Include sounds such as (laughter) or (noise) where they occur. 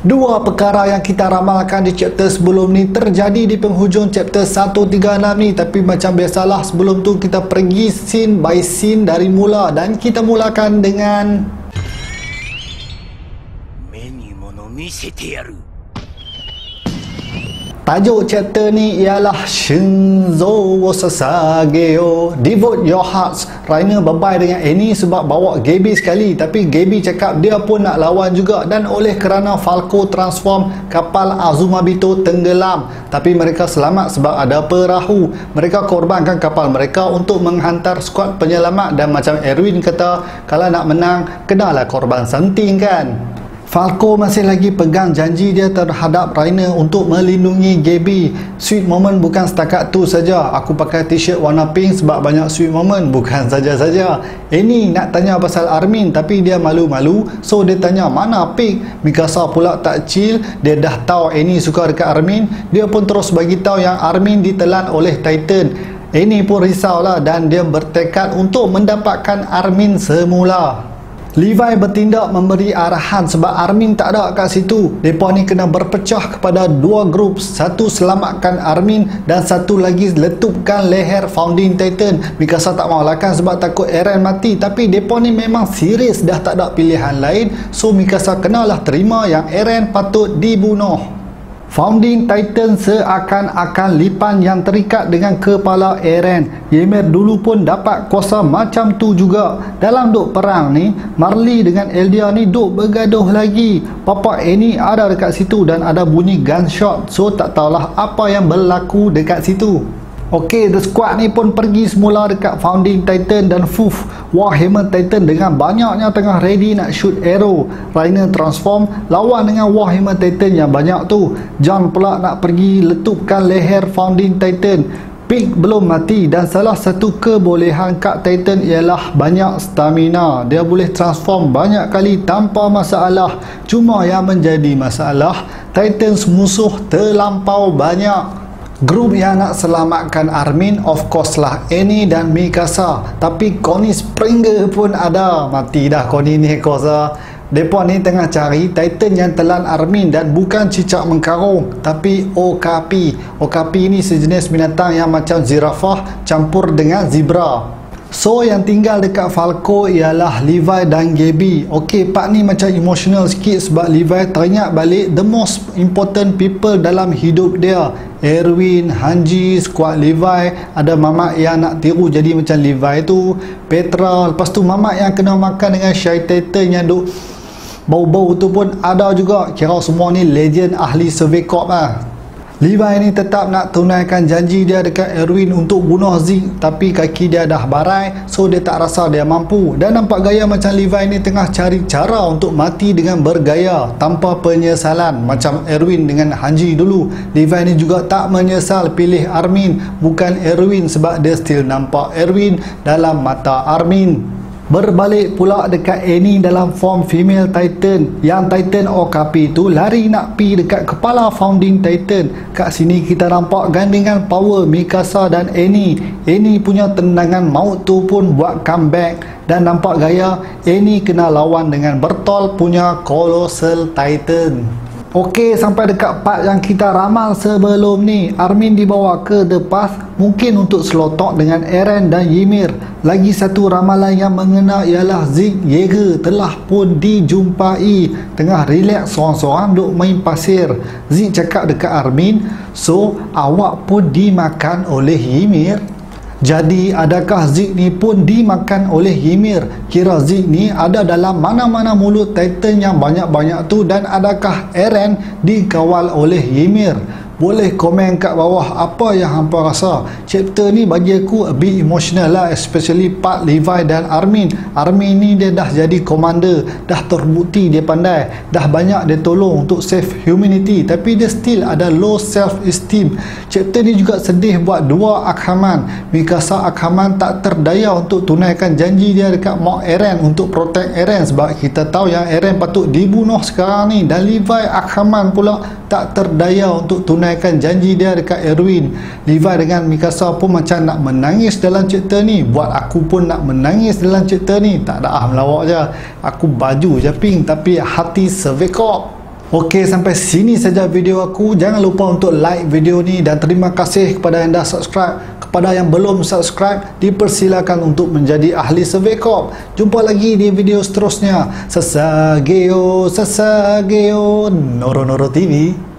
Dua perkara yang kita ramalkan di chapter sebelum ni terjadi di penghujung chapter 136 ni tapi macam biasalah sebelum tu kita pergi scene by scene dari mula dan kita mulakan dengan 目に物見せてやる Tajuk chapter ni ialah Shinzo wo Sasageo Devote your hearts. Rainer bebai dengan Annie sebab bawa Gaby sekali. Tapi Gaby cakap dia pun nak lawan juga. Dan oleh kerana Falco transform Kapal Azumabito tenggelam. Tapi mereka selamat sebab ada perahu. Mereka korbankan kapal mereka untuk menghantar skuad penyelamat. Dan macam Erwin kata Kalau nak menang, kenalah korban senting kan Falco masih lagi pegang janji dia terhadap Rainer untuk melindungi Gaby. Sweet moment bukan setakat tu saja. Aku pakai t-shirt warna pink sebab banyak sweet moment. Bukan (laughs) saja-saja. Annie nak tanya pasal Armin tapi dia malu-malu. So dia tanya mana pink? Mikasa pula tak chill. Dia dah tahu Annie suka dekat Armin. Dia pun terus bagi tahu yang Armin ditelan oleh Titan. Annie pun risaulah dan dia bertekad untuk mendapatkan Armin semula. Levi bertindak memberi arahan sebab Armin tak ada kat situ. Mereka ni kena berpecah kepada dua grup. Satu selamatkan Armin dan satu lagi letupkan leher Founding Titan. Mikasa tak mau lakan sebab takut Eren mati. Tapi mereka ni memang serius dah tak ada pilihan lain. So Mikasa kenalah terima yang Eren patut dibunuh. Founding Titan seakan-akan lipan yang terikat dengan kepala Eren. Ymir dulu pun dapat kuasa macam tu juga. Dalam duk perang ni, Marley dengan Eldia ni duk bergaduh lagi. Papa Annie ada dekat situ dan ada bunyi gunshot. So tak tahulah apa yang berlaku dekat situ. Okey, the squad ni pun pergi semula dekat Founding Titan dan Fuf. Warhammer Titan dengan banyaknya tengah ready nak shoot arrow. Rainer transform lawan dengan Warhammer Titan yang banyak tu. John pula nak pergi letupkan leher Founding Titan. Pig belum mati dan salah satu kebolehan Kak Titan ialah banyak stamina. Dia boleh transform banyak kali tanpa masalah. Cuma yang menjadi masalah, Titans musuh terlampau banyak. Grup yang nak selamatkan Armin of course lah Annie dan Mikasa. Tapi Connie Springer pun ada. Mati dah Connie ni kosa Mereka ni tengah cari Titan yang telan Armin Dan bukan cicak mengkarung Tapi Okapi. Okapi ni sejenis binatang yang macam zirafah Campur dengan zebra So yang tinggal dekat Falco ialah Levi dan Gaby. Ok part ni macam emotional sikit sebab Levi teringat balik the most important people dalam hidup dia. Erwin, Hanji, squad Levi. Ada mamak yang nak tiru jadi macam Levi tu. Petra, lepas tu mamak yang kena makan dengan Shy Titan yang duk Bau-bau tu pun ada juga. Kira semua ni legend ahli survey corp lah Levi ni tetap nak tunaikan janji dia dekat Erwin untuk bunuh Zeke tapi kaki dia dah barai so dia tak rasa dia mampu. Dan nampak gaya macam Levi ni tengah cari cara untuk mati dengan bergaya tanpa penyesalan macam Erwin dengan Hanji dulu. Levi ni juga tak menyesal pilih Armin bukan Erwin sebab dia still nampak Erwin dalam mata Armin Berbalik pula dekat Annie dalam form female Titan. Yang Titan Okapi tu lari nak pi dekat kepala founding Titan. Kat sini kita nampak gandingan power Mikasa dan Annie Annie punya tendangan maut tu pun buat comeback. Dan nampak gaya Annie kena lawan dengan Bertol punya Colossal Titan Okey, sampai dekat part yang kita ramal sebelum ni. Armin dibawa ke The Path Mungkin untuk slow dengan Eren dan Ymir Lagi satu ramalan yang mengena ialah Zeke Yeager telah pun dijumpai. Tengah relax seorang-seorang duk main pasir. Zeke cakap dekat Armin So, awak pun dimakan oleh Ymir jadi adakah Zik ni pun dimakan oleh Ymir? Kira Zik ni ada dalam mana-mana mulut Titan yang banyak-banyak tu dan adakah Eren dikawal oleh Ymir? Boleh komen kat bawah apa yang hampa rasa. Chapter ni bagi aku a bit emotional lah especially part Levi dan Armin. Armin ni dia dah jadi commander dah terbukti dia pandai dah banyak dia tolong untuk save humanity tapi dia still ada low self esteem chapter ni juga sedih buat dua Akhaman Mikasa Akhaman tak terdaya untuk tunaikan janji dia dekat Mok Eren untuk protect Eren sebab kita tahu yang Eren patut dibunuh sekarang ni. Dan Levi Akhaman pula tak terdaya untuk tunaikan janji dia dekat Erwin Levi dengan Mikasa pun macam nak menangis dalam cerita ni buat aku pun nak menangis dalam cerita ni tak ada ah melawak je aku baju je pink tapi hati sevekop Okey sampai sini saja video aku. Jangan lupa untuk like video ni dan terima kasih kepada yang dah subscribe. Kepada yang belum subscribe, dipersilakan untuk menjadi ahli survey corp. Jumpa lagi di video seterusnya. Sasageo, Sasageo, Noro Noro TV.